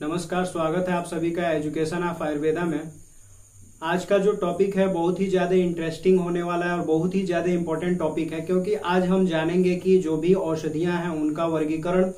नमस्कार, स्वागत है आप सभी का एजुकेशन ऑफ़ आयुर्वेदा में। आज का जो टॉपिक है, बहुत ही ज़्यादा इंटरेस्टिंग होने वाला है और बहुत ही ज़्यादा इंपॉर्टेंट टॉपिक है, क्योंकि आज हम जानेंगे कि जो भी औषधियाँ हैं, उनका वर्गीकरण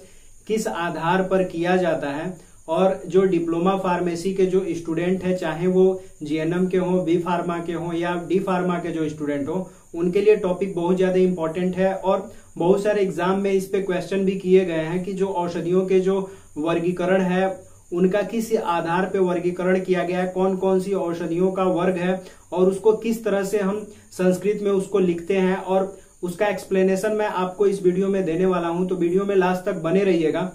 किस आधार पर किया जाता है और जो डिप्लोमा फार्मेसी के जो स्टूडेंट है, चाहे वो जीएनएम के हों बी फार्मा के हों या डी फार्मा के जो स्टूडेंट हो, उनके लिए टॉपिक बहुत ज़्यादा इंपॉर्टेंट है और बहुत सारे एग्ज़ाम में इस पे क्वेश्चन भी किए गए हैं कि जो औषधियों के जो वर्गीकरण है उनका किस आधार पर वर्गीकरण किया गया है? कौन कौन सी औषधियों का वर्ग है? और उसको किस तरह से हम संस्कृत में उसको लिखते हैं? और उसका एक्सप्लेनेशन मैं आपको इस वीडियो में देने वाला हूँ तो वीडियो में लास्ट तक बने रहिएगा।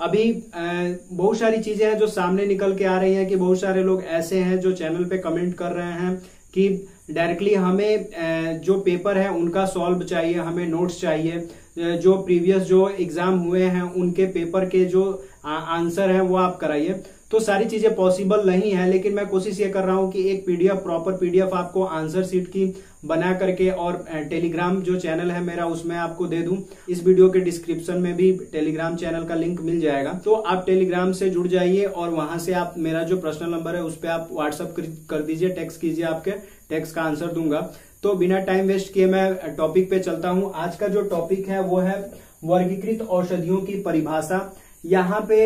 अभी बहुत सारी चीज़ें हैं जो सामने निकल के आ रही हैं कि बहुत सारे लोग ऐसे हैं जो चैनल पे कमेंट कर रहे हैं कि डायरेक्टली हमें जो पेपर है उनका सॉल्व चाहिए, हमें नोट्स चाहिए। जो प्रीवियस जो एग्ज़ाम हुए हैं, उनके पेपर के जो आंसर है, वो आप कराइए। तो सारी चीज़ें पॉसिबल नहीं है, लेकिन मैं कोशिश ये कर रहा हूँ कि एक पीडीएफ प्रॉपर पीडीएफ आपको आंसर सीट की बना करके और टेलीग्राम जो चैनल है मेरा, उसमें आपको दे दूँ। इस वीडियो के डिस्क्रिप्शन में भी टेलीग्राम चैनल का लिंक मिल जाएगा। तो आप टेलीग्राम से जुड़ जाइए और वहाँ से आप, मेरा जो पर्सनल नंबर है, उस पर आप व्हाट्सअप कर दीजिए टेक्स्ट कीजिए आपके टेक्स्ट का आंसर दूँगा। तो बिना टाइम वेस्ट किए मैं टॉपिक पे चलता हूँ। आज का जो टॉपिक है, वो है वर्गीकृत औषधियों की परिभाषा। यहाँ पे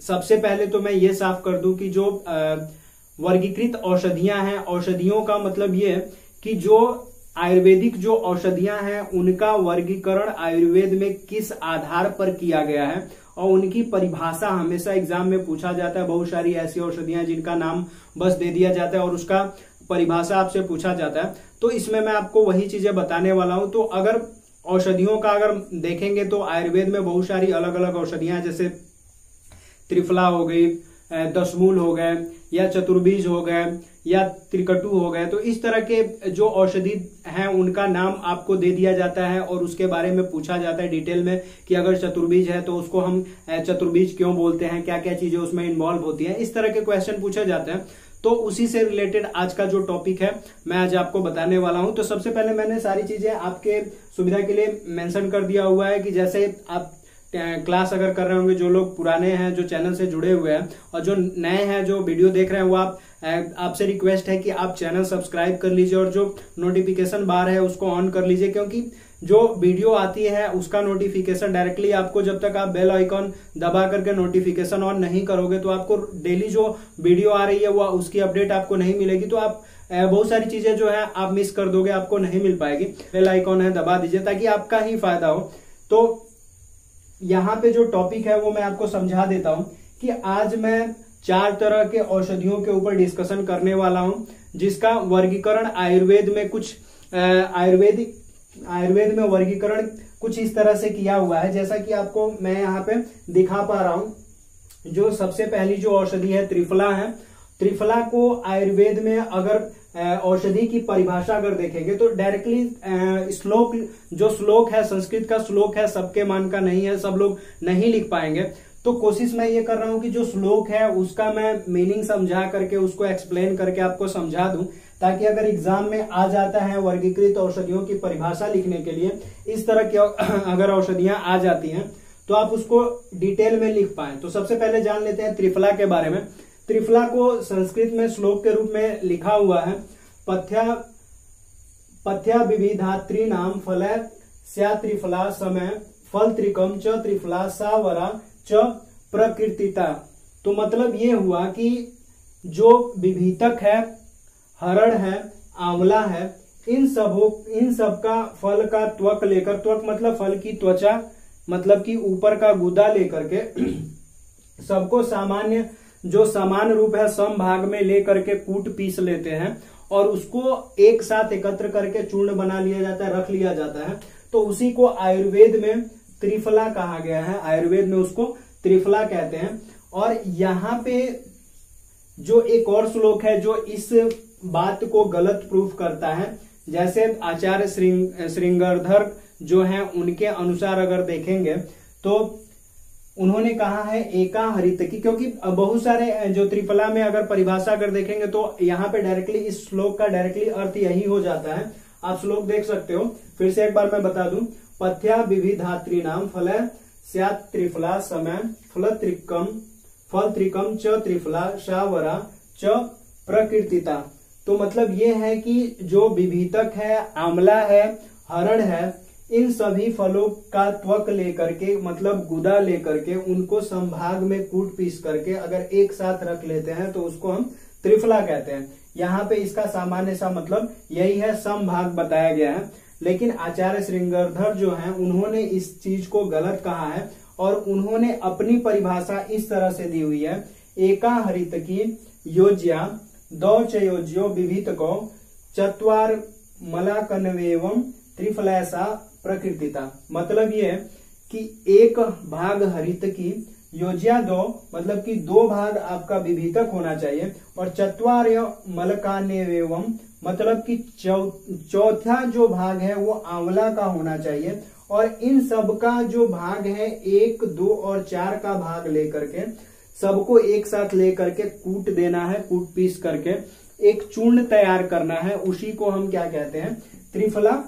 सबसे पहले तो मैं ये साफ़ कर दूँ कि जो वर्गीकृत औषधियाँ हैं, औषधियों का मतलब ये कि जो आयुर्वेदिक जो औषधियाँ हैं, उनका वर्गीकरण आयुर्वेद में किस आधार पर किया गया है और उनकी परिभाषा हमेशा एग्ज़ाम में पूछा जाता है। बहुत सारी ऐसी औषधियाँ जिनका नाम बस दे दिया जाता है और उसका परिभाषा आपसे पूछा जाता है तो इसमें मैं आपको वही चीज़ें बताने वाला हूँ। तो अगर औषधियों का अगर देखेंगे तो आयुर्वेद में बहुत सारी अलग अलग औषधियाँ जैसे त्रिफला हो गई दशमूल हो गए, या चतुर्बीज हो गए, या त्रिकटु हो गए। तो इस तरह के जो औषधि हैं, उनका नाम आपको दे दिया जाता है और उसके बारे में पूछा जाता है डिटेल में कि अगर चतुर्बीज है तो उसको हम चतुर्बीज क्यों बोलते हैं क्या क्या चीज़ें उसमें इन्वॉल्व होती हैं। इस तरह के क्वेश्चन पूछे जाते हैं। तो उसी से रिलेटेड आज का जो टॉपिक है, मैं आज आपको बताने वाला हूँ। तो सबसे पहले मैंने सारी चीज़ें आपके सुविधा के लिए मेंशन कर दिया हुआ है कि जैसे आप क्लास अगर कर रहे होंगे, जो लोग पुराने हैं, जो चैनल से जुड़े हुए हैं, और जो नए हैं, जो वीडियो देख रहे हैं, वो आप आपसे रिक्वेस्ट है कि आप चैनल सब्सक्राइब कर लीजिए और जो नोटिफिकेशन बार है, उसको ऑन कर लीजिए, क्योंकि जो वीडियो आती है, उसका नोटिफिकेशन डायरेक्टली आपको जब तक आप बेल आइकॉन दबा करके नोटिफिकेशन ऑन नहीं करोगे तो आपको डेली जो वीडियो आ रही है, वो उसकी अपडेट आपको नहीं मिलेगी। तो आप बहुत सारी चीज़ें जो है, आप मिस कर दोगे, आपको नहीं मिल पाएगी। बेल आइकॉन है, दबा दीजिए, ताकि आपका ही फ़ायदा हो। तो यहाँ पे जो टॉपिक है, वो मैं आपको समझा देता हूँ कि आज मैं चार तरह के औषधियों के ऊपर डिस्कशन करने वाला हूँ, जिसका वर्गीकरण आयुर्वेद में कुछ आयुर्वेदिक आयुर्वेद में वर्गीकरण कुछ इस तरह से किया हुआ है, जैसा कि आपको मैं यहाँ पे दिखा पा रहा हूँ। जो सबसे पहली जो औषधि है, त्रिफला है। त्रिफला को आयुर्वेद में अगर औषधि की परिभाषा अगर देखेंगे तो डायरेक्टली श्लोक, जो श्लोक है, संस्कृत का श्लोक है, सबके मान का नहीं है, सब लोग नहीं लिख पाएँगे। तो कोशिश मैं ये कर रहा हूँ कि जो श्लोक है, उसका मैं मीनिंग समझा करके, उसको एक्सप्लेन करके आपको समझा दूँ। ताकि अगर एग्ज़ाम में आ जाता है वर्गीकृत औषधियों की परिभाषा लिखने के लिए, इस तरह की अगर औषधियाँ आ जाती हैं तो आप उसको डिटेल में लिख पाए। तो सबसे पहले जान लेते हैं त्रिफला के बारे में। त्रिफला को संस्कृत में श्लोक के रूप में लिखा हुआ है, पथ्या पथ्या विविधात्री नाम फल त्रिफला समय, फल त्रिकम च त्रिफला सावरा च प्रकृतिता। तो मतलब ये हुआ कि जो विभीतक है हरण है, आंवला है, इन सबों, इन सब का फल का त्वक लेकर, त्वक मतलब फल की त्वचा मतलब कि ऊपर का गुदा लेकर के, सबको सामान्य, जो समान रूप है सम भाग में लेकर के कूट पीस लेते हैं, और उसको एक साथ एकत्र करके चूर्ण बना लिया जाता है, रख लिया जाता है तो उसी को आयुर्वेद में त्रिफला कहा गया है, आयुर्वेद में उसको त्रिफला कहते हैं, और यहाँ पे जो एक और श्लोक है, जो इस बात को गलत प्रूफ करता है। जैसे आचार्य श्रृंगरधर जो है, उनके अनुसार अगर देखेंगे तो उन्होंने कहा है एका हरित की, क्योंकि बहुत सारे जो त्रिफला में अगर परिभाषा अगर देखेंगे तो यहाँ पे डायरेक्टली इस श्लोक का डायरेक्टली अर्थ यही हो जाता है। आप श्लोक देख सकते हो। फिर से एक बार मैं बता दूँ। पथ्या विविधात्री नाम फल त्रिफला समय, फल त्रिकम फल त्रिकम च त्रिफला शावरा च प्रकृतिता तो मतलब ये है कि जो विभीतक है, आंवला है, हरण है, इन सभी फलों का त्वक लेकर के मतलब गुदा लेकर के, उनको संभाग में कूट पीस करके अगर एक साथ रख लेते हैं तो उसको हम त्रिफला कहते हैं। यहाँ पे इसका सामान्य सा मतलब यही है, समभाग बताया गया है। लेकिन आचार्य श्रृंगरधर जो है, उन्होंने इस चीज़ को गलत कहा है और उन्होंने अपनी परिभाषा इस तरह से दी हुई है। एका हरित की योज्या दौ चयोज्यो विभित को चतवार मलाकनवेवम त्रिफलैसा प्रकृतिता। मतलब ये कि एक भाग हरित की योज्या दो मतलब कि दो भाग आपका विभितक होना चाहिए। और चतवार मलकान्यवम मतलब कि चौथा जो भाग है वो आंवला का होना चाहिए। और इन सब का जो भाग है, एक, दो और चार का भाग लेकर के सबको एक साथ लेकर के कूट देना है, कूट पीस करके एक चूर्ण तैयार करना है। उसी को हम क्या कहते हैं? त्रिफला।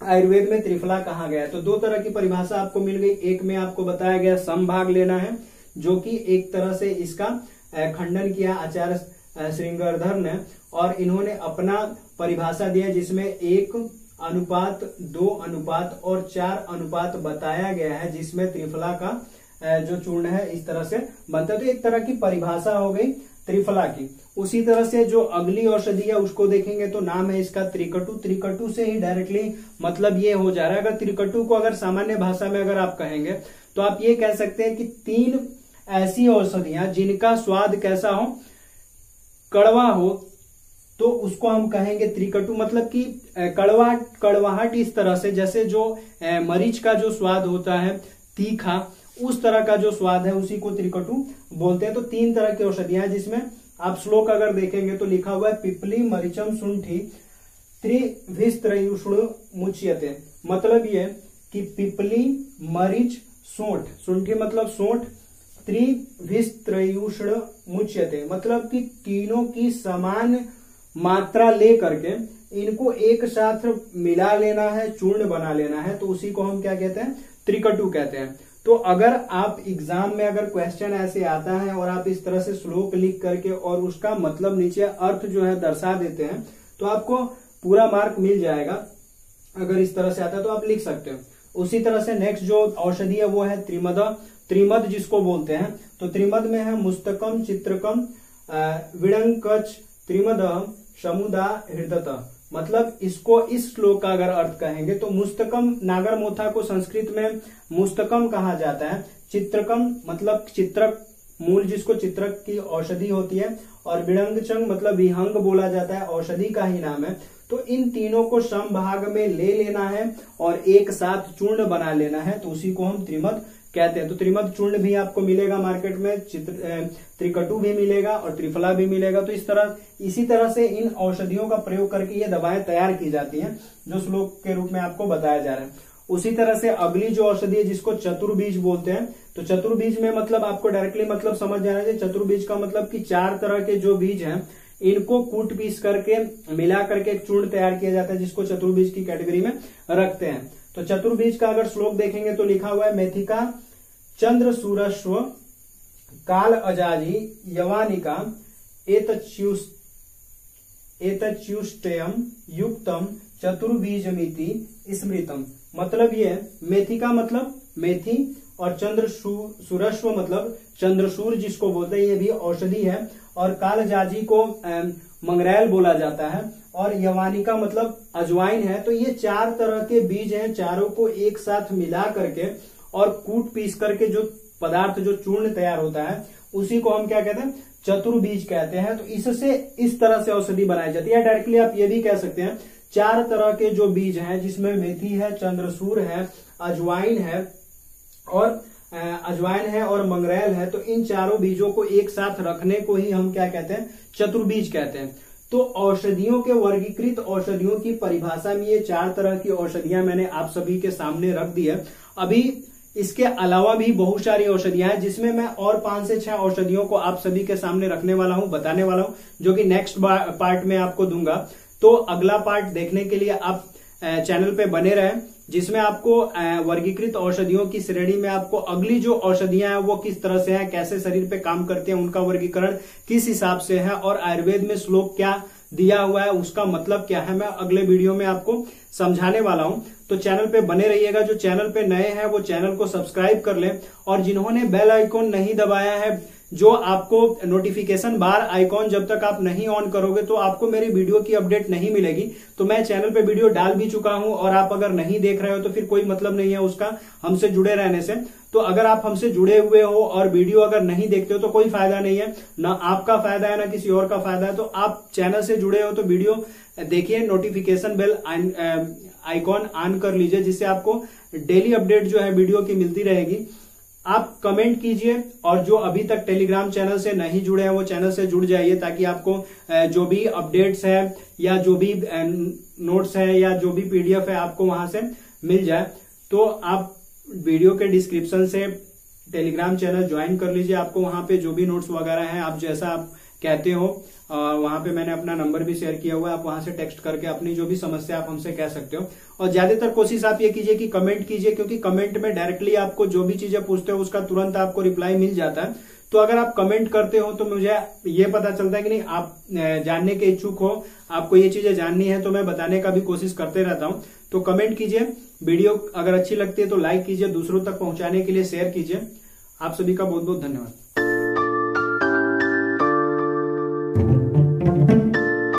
आयुर्वेद में त्रिफला कहा गया तो दो तरह की परिभाषा आपको मिल गई। एक में आपको बताया गया समभाग लेना है, जो कि एक तरह से इसका खंडन किया आचार्य श्रृंगरधर ने, और इन्होंने अपना परिभाषा दिया जिसमें एक अनुपात, दो अनुपात और चार अनुपात बताया गया है, जिसमें त्रिफला का जो चूर्ण है, इस तरह से बनता है। तो एक तरह की परिभाषा हो गई त्रिफला की। उसी तरह से जो अगली औषधि है, उसको देखेंगे तो नाम है इसका त्रिकटु। त्रिकटु से ही डायरेक्टली मतलब ये हो जा रहा है। अगर त्रिकटु को अगर सामान्य भाषा में अगर आप कहेंगे तो आप ये कह सकते हैं कि तीन ऐसी औषधियाँ जिनका स्वाद कैसा हो, कड़वा हो तो उसको हम कहेंगे त्रिकटु। मतलब कि कड़वा, कड़वाहट इस तरह से, जैसे जो मरीच का जो स्वाद होता है, तीखा उस तरह का जो स्वाद है, उसी को त्रिकटु बोलते हैं। तो तीन तरह की औषधियाँ जिसमें आप श्लोक अगर देखेंगे तो लिखा हुआ है, पिपली, मरिचम, सुंठी त्रिभिस्त्रयुष्ण मुचियते। मतलब ये कि पिपली, मरीच, सोठ। सुंठी मतलब सोठ त्रिभिस्त्रयुष्ण मुच्यते। मतलब कि तीनों की समान मात्रा ले करके इनको एक साथ मिला लेना है, चूर्ण बना लेना है तो उसी को हम क्या कहते हैं? त्रिकटु कहते हैं। तो अगर आप एग्ज़ाम में अगर क्वेश्चन ऐसे आता है और आप इस तरह से श्लोक लिख करके और उसका मतलब नीचे अर्थ जो है दर्शा देते हैं तो आपको पूरा मार्क मिल जाएगा। अगर इस तरह से आता है तो आप लिख सकते हो। उसी तरह से नेक्स्ट जो औषधि है वो है त्रिमद। त्रिमद जिसको बोलते हैं तो त्रिमद में है मुस्तकम, चित्रकम विड़ंकच त्रिमद समुदा हृदय मतलब इसको इस श्लोक का अगर अर्थ कहेंगे तो मुस्तकम नागर मोथा को संस्कृत में मुस्तकम कहा जाता है। चित्रकम मतलब चित्रक, मूल जिसको चित्रक की औषधि होती है, और विड़ंगचंग मतलब विहंग बोला जाता है, औषधि का ही नाम है। तो इन तीनों को सम भाग में ले लेना है और एक साथ चूर्ण बना लेना है तो उसी को हम त्रिमद कहते हैं तो त्रिमद चूर्ण भी आपको मिलेगा मार्केट में, चित्र त्रिकटु भी मिलेगा और त्रिफला भी मिलेगा। तो इस तरह, इसी तरह से इन औषधियों का प्रयोग करके ये दवाएँ तैयार की जाती हैं, जो श्लोक के रूप में आपको बताया जा रहा है। उसी तरह से अगली जो औषधि है, जिसको चतुर्बीज बोलते हैं तो चतुर्बीज में मतलब आपको डायरेक्टली मतलब समझ जाना चाहिए चतुर्बीज का मतलब कि चार तरह के जो बीज हैं, इनको कूट पीस करके, मिला करके एक चूर्ण तैयार किया जाता है, जिसको चतुर्बीज की कैटेगरी में रखते हैं। तो चतुर्बीज का अगर श्लोक देखेंगे तो लिखा हुआ है, मेथिका, चंद्र सूरस्व काल, अजाजी, यवानिका एतच्युष्टयम, युक्तम चतुर्बीजमिति स्मृतम। मतलब ये मेथी का मतलब मेथी, और चंद्र सुरस्व मतलब चंद्रसूर जिसको बोलते हैं, ये भी औषधि है और कालजाजी को मंगरेल बोला जाता है। और यवानी का मतलब अजवाइन है तो ये चार तरह के बीज हैं, चारों को एक साथ मिला करके और कूट पीस करके जो पदार्थ, जो चूर्ण तैयार होता है, उसी को हम क्या कहते हैं? चतुर्बीज कहते हैं। तो इससे इस तरह से औषधि बनाई जाती है। डायरेक्टली आप ये भी कह सकते हैं, चार तरह के जो बीज हैं, जिसमें मेथी है, चंद्रसूर है, अजवाइन है और अजवाइन है और मंगरेल है तो इन चारों बीजों को एक साथ रखने को ही हम क्या कहते हैं? चतुर्बीज कहते हैं। तो औषधियों के वर्गीकृत औषधियों की परिभाषा में ये चार तरह की औषधियाँ मैंने आप सभी के सामने रख दी है। अभी इसके अलावा भी बहुत सारी औषधियाँ हैं, जिसमें मैं और पाँच से छह औषधियों को आप सभी के सामने रखने वाला हूँ, बताने वाला हूँ, जो कि नेक्स्ट पार्ट में आपको दूँगा। तो अगला पार्ट देखने के लिए आप चैनल पे बने रहें। जिसमें आपको वर्गीकृत औषधियों की श्रेणी में आपको अगली जो औषधियाँ हैं वो किस तरह से हैं, कैसे शरीर पे काम करते हैं, उनका वर्गीकरण किस हिसाब से है और आयुर्वेद में श्लोक क्या दिया हुआ है, उसका मतलब क्या है, मैं अगले वीडियो में आपको समझाने वाला हूँ। तो चैनल पे बने रहिएगा, जो चैनल पे नए हैं वो चैनल को सब्सक्राइब कर लें और जिन्होंने बेल आइकॉन नहीं दबाया है जो आपको नोटिफिकेशन बार आइकॉन जब तक आप नहीं ऑन करोगे तो आपको मेरी वीडियो की अपडेट नहीं मिलेगी। तो मैं चैनल पे वीडियो डाल भी चुका हूँ और आप अगर नहीं देख रहे हो तो फिर कोई मतलब नहीं है उसका, हमसे जुड़े रहने से। तो अगर आप हमसे जुड़े हुए हो और वीडियो अगर नहीं देखते हो तो कोई फ़ायदा नहीं है। ना आपका फ़ायदा है, ना किसी और का फ़ायदा है। तो आप चैनल से जुड़े हो तो वीडियो देखिए नोटिफिकेशन बेल आइकॉन ऑन कर लीजिए, जिससे आपको डेली अपडेट जो है वीडियो की मिलती रहेगी। आप कमेंट कीजिए और जो अभी तक टेलीग्राम चैनल से नहीं जुड़े हैं, वो चैनल से जुड़ जाइए ताकि आपको जो भी अपडेट्स है या जो भी नोट्स है या जो भी पीडीएफ है आपको वहाँ से मिल जाए। तो आप वीडियो के डिस्क्रिप्शन से टेलीग्राम चैनल ज्वाइन कर लीजिए। आपको वहाँ पे जो भी नोट्स वगैरह है, आप जैसा आप कहते हो वहाँ पे मैंने अपना नंबर भी शेयर किया हुआ है, आप वहाँ से टेक्स्ट करके अपनी जो भी समस्या आप हमसे कह सकते हो। और ज़्यादातर कोशिश आप ये कीजिए कि कमेंट कीजिए, क्योंकि कमेंट में डायरेक्टली आपको जो भी चीज़ें पूछते हो, उसका तुरंत आपको रिप्लाई मिल जाता है। तो अगर आप कमेंट करते हो तो मुझे ये पता चलता है कि नहीं, आप जानने के इच्छुक हो, आपको ये चीज़ें जाननी है तो मैं बताने का भी कोशिश करते रहता हूँ। तो कमेंट कीजिए वीडियो अगर अच्छी लगती है तो लाइक कीजिए, दूसरों तक पहुँचाने के लिए शेयर कीजिए। आप सभी का बहुत बहुत धन्यवाद। Thank you.